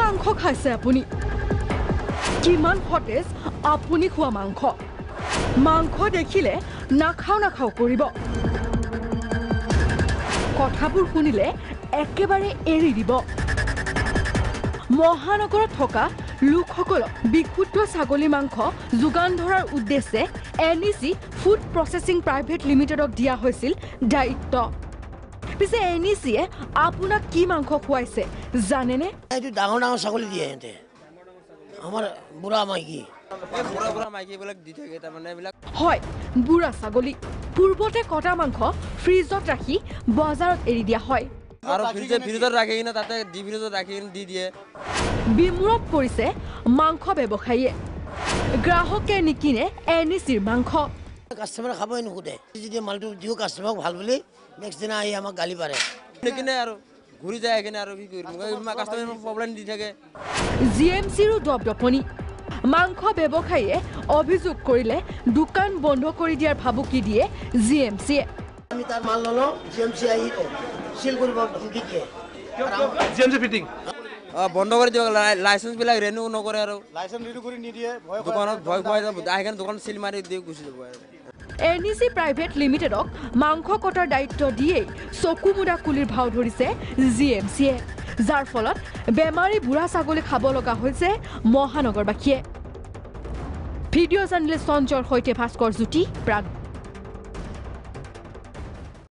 মাংস খাইছে আপুনি? কিমান সতেজ আপুনি খোৱা মাংস? মাংস দেখিলে নাখাওঁ নাখাওঁ কৰিব। কথাবোৰ শুনিলে একেবাৰে এৰি দিব। মহানগৰত থকা লোকসকলক বিশুদ্ধ ছাগলী মাংস যোগান ধৰাৰ উদ্দেশ্যে N E C food processing private লিমিটেডক দিয়া হৈছিল দায়িত্ব। পিছে এন ই চিয়ে আপোনাক কি মাংস খুৱাইছে জানেনে এইটো ডাঙৰ ডাঙৰ ছাগলী দিয়ে সিহঁতে আমাৰ বুঢ়া মাইকী হয় বুঢ়া ছাগলী পূৰ্বতে কটা মাংস ফ্ৰিজত ৰাখি বজাৰত এৰি দিয়া হয় আৰু ফ্ৰিজে ফ্ৰিজত ৰাখি কিনে তাতে ডি ফ্ৰিজত ৰাখি কিনে দি দিয়ে বিমূৰত পৰিছে মাংস ব্যৱসায়ীয়ে গ্ৰাহকে নিকিনে এন ই চিৰ মাংস কাষ্টমাৰে খাবই নোখোধে যদি মালটো দিওঁ কাষ্টমাৰক ভাল বুলি নেক্সট দিনা আহি আমাক গালি পাৰে। নিকিনে আৰু ঘূৰি যায় সেইখিনি আৰু কি কৰিম। কাষ্টমাৰ প্ৰব্লেম দি থাকে। জি এম চিৰো দপদপনি মাংস ব্যৱসায়ীয়ে অভিযোগ কৰিলে দোকান বন্ধ কৰি দিয়াৰ ভাবুকি দিয়ে জি এম চিয়ে আমি তাৰ মাল ল'লোঁ জি এম চি আহি চিল কৰিব দিয়ে। জি এম চি ফিটিং বন্ধ কৰি দিব লাইচেঞ্চবিলাক ৰেনিউ নকৰে আৰু। লাইচেঞ্চ ৰেডি কৰি নিদিয়ে দোকানত ভয় খুৱাই যাব। আহি কিনে দোকানত চিল মাৰি দি গুচি যাব আৰু। এন ই চি প্ৰাইভেট লিমিটেডক মাংস কটাৰ দায়িত্ব দিয়েই চকু মুদা কুলিৰ ভাও ধৰিছে জি এম চিয়ে যাৰ ফলত বেমাৰী বুঢ়া ছাগলী খাব লগা হৈছে মহানগৰবাসীয়ে। ভিডিঅ' জাৰ্নেলিষ্ট সঞ্জয়ৰ সৈতে ভাস্কৰ জ্যোতি প্ৰাগ